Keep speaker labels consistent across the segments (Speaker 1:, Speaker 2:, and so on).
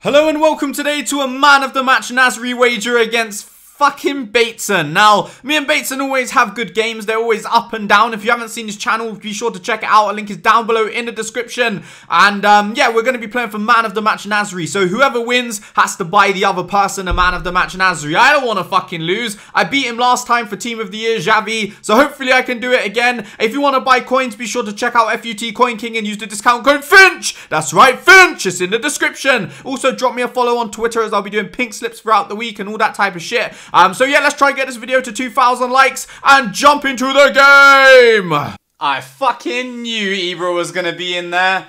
Speaker 1: Hello and welcome today to a man of the match Nasri wager against fucking Bateson. Now, me and Bateson always have good games. They're always up and down. If you haven't seen his channel, be sure to check it out. A link is down below in the description. And um, yeah, we're going to be playing for man of the match Nasri. So whoever wins has to buy the other person a man of the match Nasri. I don't want to fucking lose. I beat him last time for team of the year, Xavi. So hopefully I can do it again. If you want to buy coins, be sure to check out FUT Coin King and use the discount code FINCH. That's right, FINCH. It's in the description. Also, drop me a follow on Twitter as I'll be doing pink slips throughout the week and all that type of shit. Um, so yeah, let's try and get this video to 2,000 likes and jump into the game! I fucking knew Ibra was gonna be in there.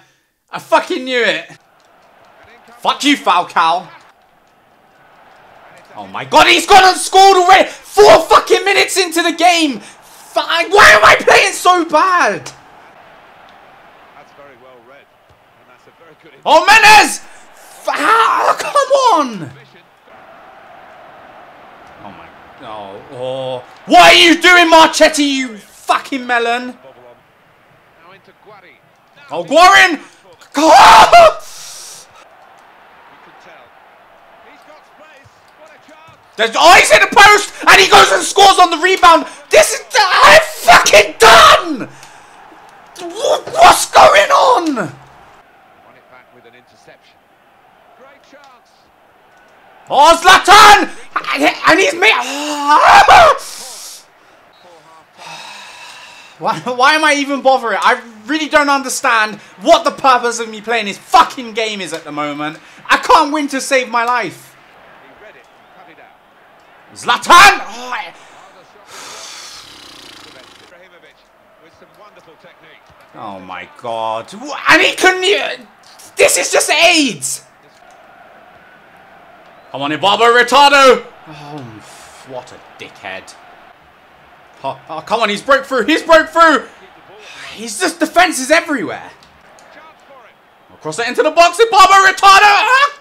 Speaker 1: I fucking knew it. Fuck you, Falcao. Oh my god, he's gone and scored already! Four fucking minutes into the game! Fine. Why am I playing so bad?
Speaker 2: That's very well read. And that's a very good
Speaker 1: Oh, Menez! Come on! Oh. Oh. What are you doing, Marchetti, you fucking melon?
Speaker 2: bobble on. Now into Guari. Now
Speaker 1: Oh, Guarin! Oh!
Speaker 2: You can tell. He's got space. What a chance.
Speaker 1: There's, oh, he's hit the post! And he goes and scores on the rebound! This is... I'm fucking done! What's going on?
Speaker 2: It back with an interception. Great chance.
Speaker 1: Oh, Zlatan! And he's made... Why, why am I even bothering? I really don't understand what the purpose of me playing this fucking game is at the moment. I can't win to save my life. Zlatan! Oh, I- oh my god. And he couldn't. This is just AIDS! Come on, Ibaba Retardo! Oh, what a dickhead. Oh, oh, come on, he's broke through, he's broke through! He's just defenses everywhere. I'll cross it into the box, Ibaba Retardo! Ah,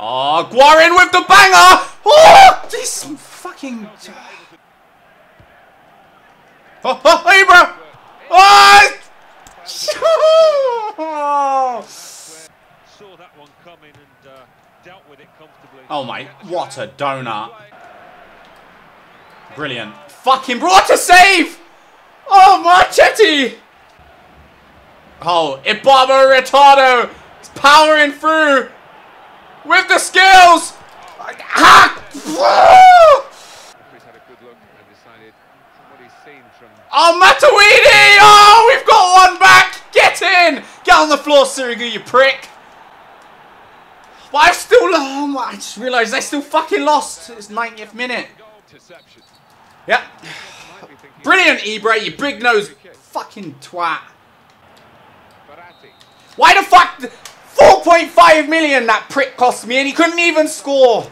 Speaker 1: Oh, Guarin with the banger! Oh, this fucking... Oh, oh, Ibra! Oh!
Speaker 2: Saw that one coming and uh, dealt with it comfortably.
Speaker 1: Oh my, what a donut. Brilliant. Fucking, what a save! Oh, Marchetti! Oh, Ibaba Retardo is powering through with the skills! Ah!
Speaker 2: Referee's had a good look and decided from what he's seen from
Speaker 1: Oh, Matuidi! Oh, we've got one back! Get in! Get on the floor, Sirigu, you prick! But I've still... Oh, I just realised I still fucking lost. It's 90th minute. Yep. Brilliant, Ibra, you big nose fucking twat. Why the fuck... 4.5 million that prick cost me and he couldn't even score.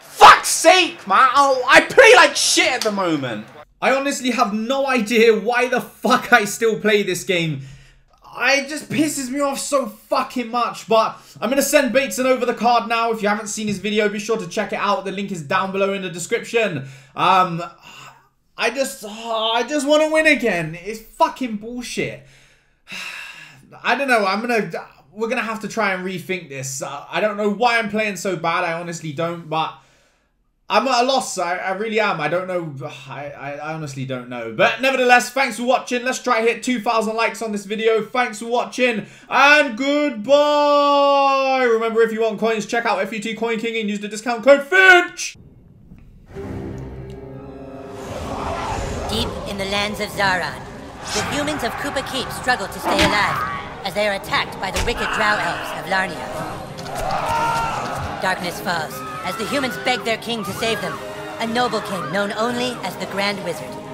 Speaker 1: Fuck's sake, man. Oh, I play like shit at the moment. I honestly have no idea why the fuck I still play this game. I- It just pisses me off so fucking much, but I'm going to send Bateson over the card now. If you haven't seen his video, be sure to check it out. The link is down below in the description. Um, I just, oh, I just want to win again. It's fucking bullshit. I don't know. I'm gonna. We're gonna have to try and rethink this. Uh, I don't know why I'm playing so bad. I honestly don't. But I'm at a loss. I, I really am. I don't know. I, I, honestly don't know. But nevertheless, thanks for watching. Let's try hit 2,000 likes on this video. Thanks for watching and goodbye. Remember, if you want coins, check out FUT Coin King and use the discount code FINCH.
Speaker 3: Deep in the lands of Zaran, the humans of Koopa Keep struggle to stay alive as they are attacked by the wicked drow elves of Larnia. Darkness falls as the humans begged their king to save them, a noble king known only as the Grand Wizard.